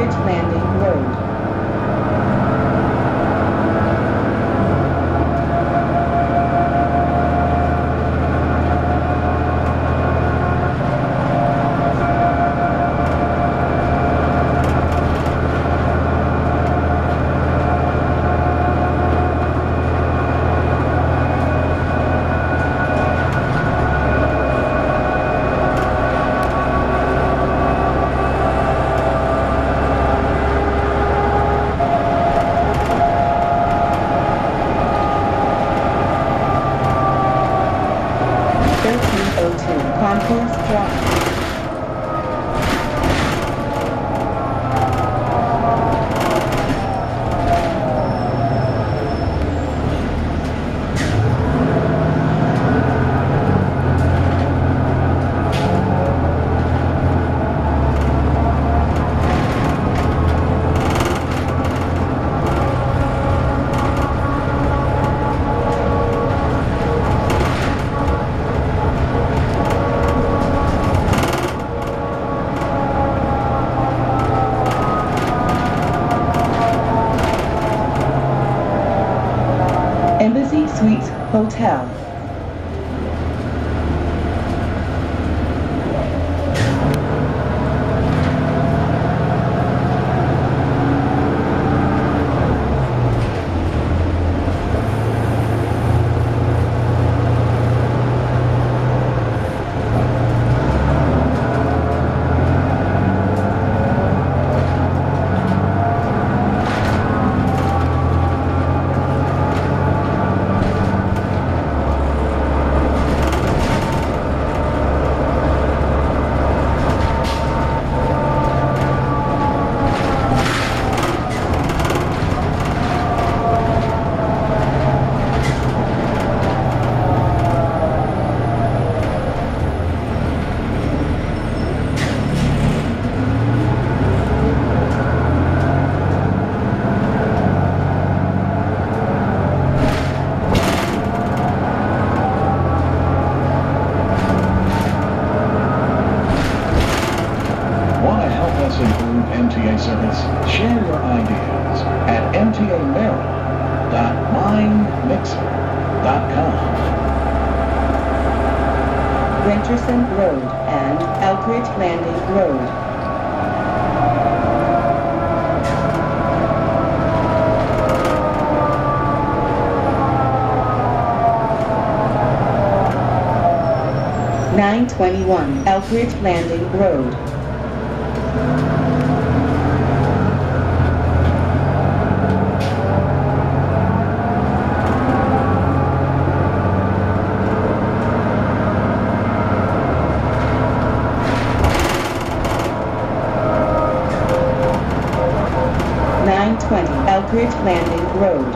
Elkridge Landing Road. Embassy Suites Hotel. MTA service? Share your ideas at mtamaryland.mindmixer.com. Winterson Road and Elkridge Landing Road. Nine twenty-one Elkridge Landing Road. Nine twenty Elkridge Landing Road.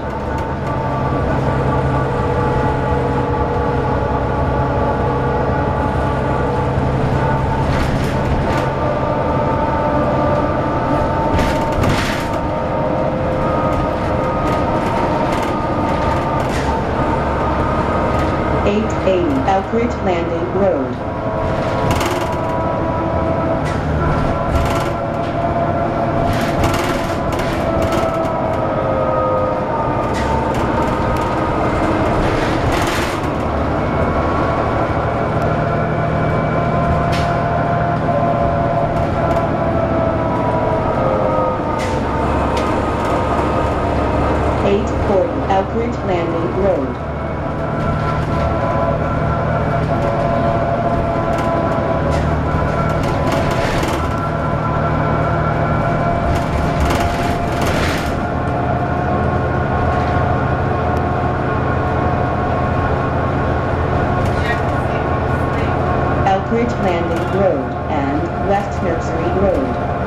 Eight eighty Elkridge Landing Road. Eight forty Elkridge Landing Road. Elkridge Landing Road and West Nursery Road.